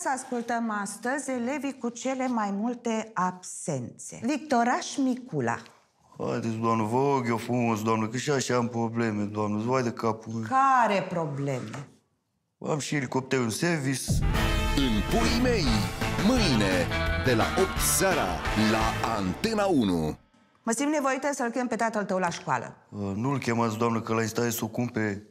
să ascultăm astăzi elevii cu cele mai multe absențe. Victoraș Micula. Haideți, doamnă, vă rog eu frumos, doamnă, că și așa am probleme, doamnă, vai de capul meu. Care probleme? Am și elicopterul în service. În puii mei, mâine, de la 8 seara, la Antena 1. Mă simt nevoită să-l chem pe tatăl tău la școală. Uh, Nu-l chemați, doamnă, că la în să o cumpere.